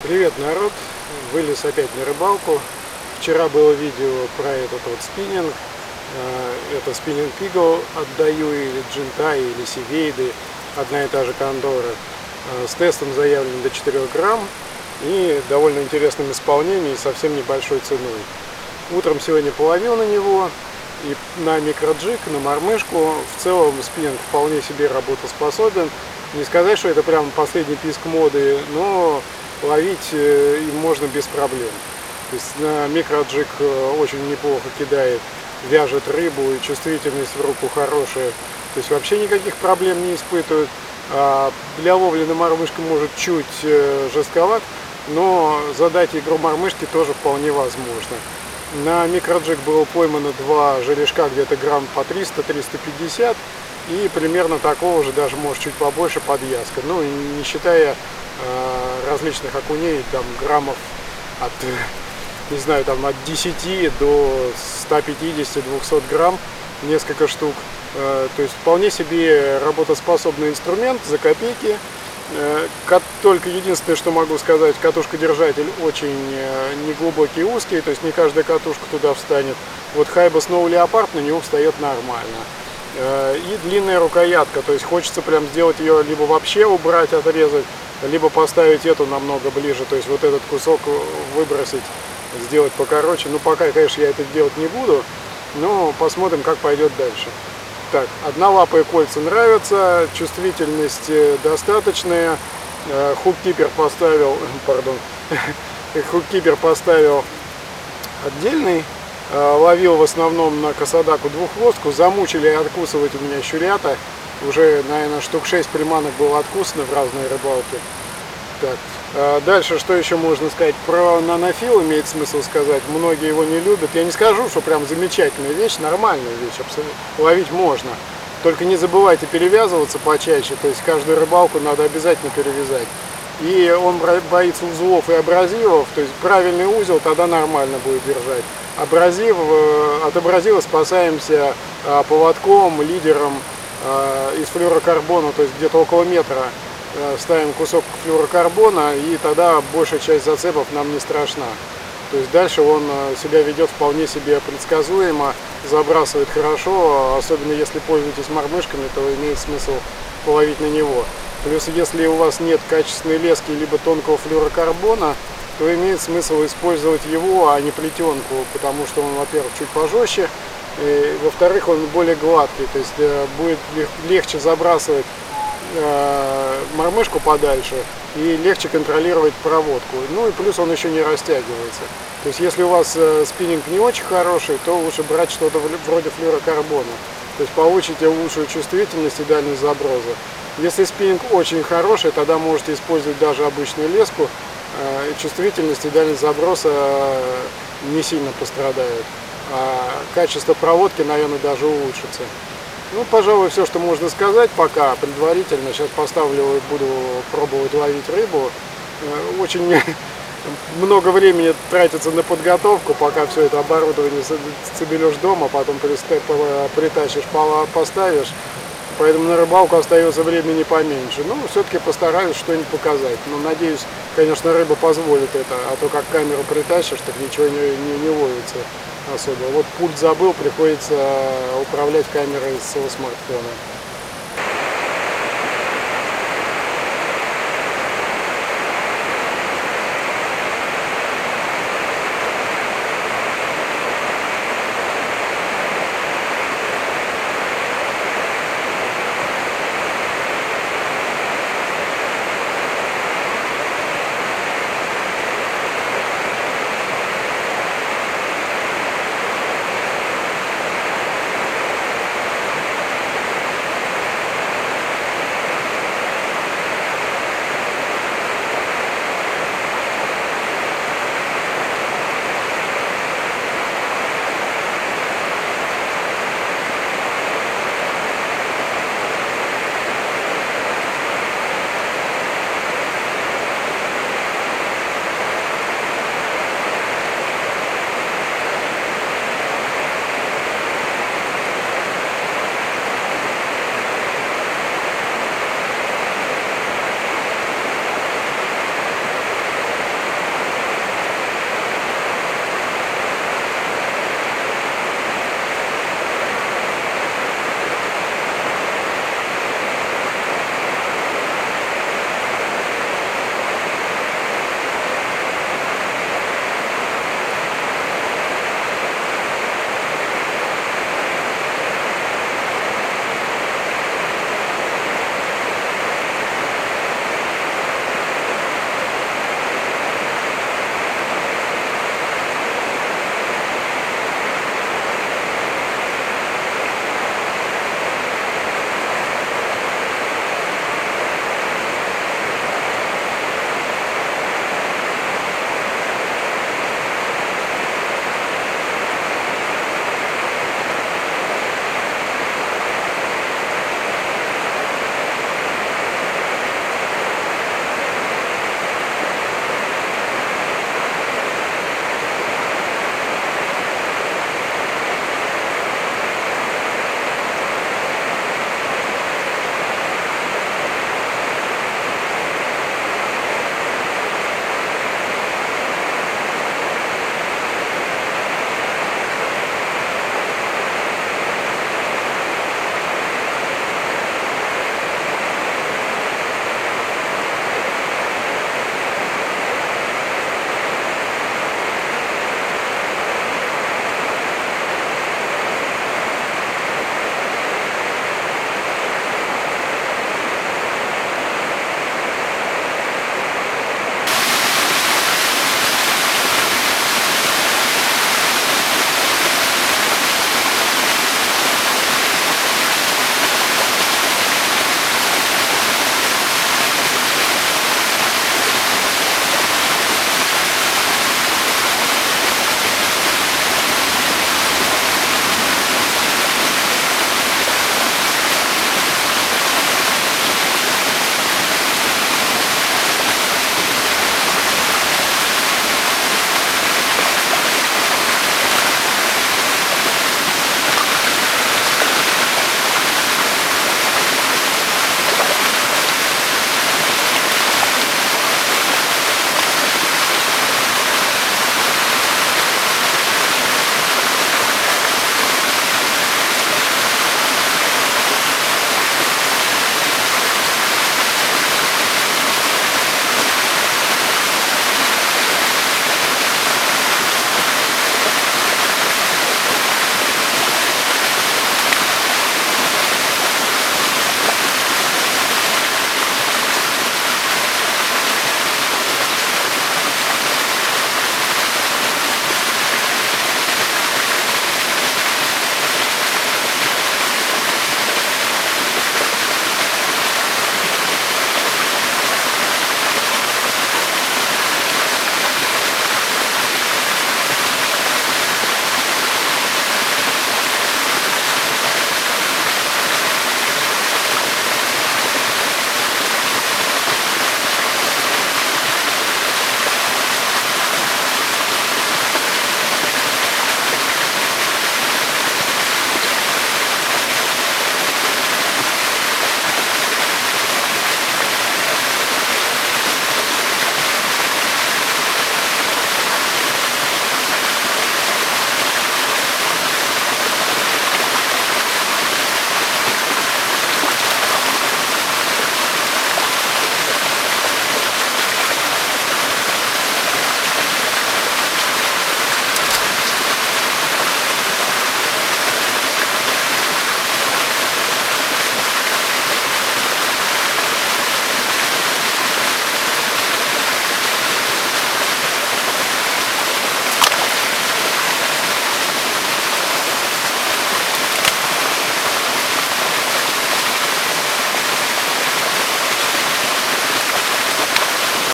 Привет, народ! Вылез опять на рыбалку. Вчера было видео про этот вот спиннинг. Э, это спиннинг Eagle отдаю, или Джинтай, или Сивейды, одна и та же кондора. Э, с тестом заявлен до 4 грамм и довольно интересным исполнением и совсем небольшой ценой. Утром сегодня половил на него и на микроджик, на мормышку. В целом спиннинг вполне себе работоспособен. Не сказать, что это прям последний писк моды, но ловить э, им можно без проблем. То есть на микроджик э, очень неплохо кидает, вяжет рыбу и чувствительность в руку хорошая. То есть вообще никаких проблем не испытывают. А для ловли на мормышке может чуть э, жестковат, но задать игру мормышки тоже вполне возможно. На микроджик было поймано два желешка где-то грамм по 300-350 и примерно такого же, даже может чуть побольше подвязка. Ну, не считая э, различных окуней, там граммов от, не знаю, там от 10 до 150-200 грамм, несколько штук. Э, то есть вполне себе работоспособный инструмент за копейки. Э, только единственное, что могу сказать, катушка-держатель очень э, неглубокий и узкий, то есть не каждая катушка туда встанет. Вот Хайба Snow Leopard на него встает нормально. И длинная рукоятка, то есть хочется прям сделать ее либо вообще убрать, отрезать, либо поставить эту намного ближе, то есть вот этот кусок выбросить, сделать покороче. Ну пока, конечно, я это делать не буду, но посмотрим, как пойдет дальше. Так, однолапые кольца нравятся, чувствительность э, достаточная. Э, Хук-кипер поставил, пардон, хук-кипер поставил отдельный, Э, ловил в основном на косодаку двуххвостку, замучили откусывать у меня щурята. Уже, наверное, штук 6 приманок было откусано в разные рыбалки. Так. Э, дальше, что еще можно сказать? Про нанофил имеет смысл сказать. Многие его не любят. Я не скажу, что прям замечательная вещь, нормальная вещь, абсолютно. Ловить можно. Только не забывайте перевязываться почаще, то есть каждую рыбалку надо обязательно перевязать. И он боится узлов и абразивов, то есть правильный узел тогда нормально будет держать абразив, э, от абразива спасаемся э, поводком, лидером из флюорокарбона, то есть где-то около метра ставим кусок флюорокарбона, и тогда большая часть зацепов нам не страшна. То есть дальше он себя ведет вполне себе предсказуемо, забрасывает хорошо, особенно если пользуетесь мормышками, то имеет смысл половить на него. Плюс если у вас нет качественной лески либо тонкого флюорокарбона, то имеет смысл использовать его, а не плетенку, потому что он, во-первых, чуть пожестче, во-вторых, он более гладкий, то есть э, будет легче забрасывать э, мормышку подальше и легче контролировать проводку. Ну и плюс он еще не растягивается. То есть если у вас э, спиннинг не очень хороший, то лучше брать что-то вроде флюрокарбона. То есть получите лучшую чувствительность и дальность заброса. Если спиннинг очень хороший, тогда можете использовать даже обычную леску, чувствительность и дальность заброса не сильно пострадает. А качество проводки, наверное, даже улучшится. Ну, пожалуй, все, что можно сказать пока предварительно. Сейчас поставлю, буду пробовать ловить рыбу. Э, очень много времени тратится на подготовку, пока все это оборудование соберешь дома, потом притащишь, поставишь. Поэтому на рыбалку остается времени поменьше. Ну, все-таки постараюсь что-нибудь показать. Но надеюсь, конечно, рыба позволит это. А то как камеру притащишь, так ничего не, не, не ловится особо. Вот пульт забыл, приходится управлять камерой с своего смартфона.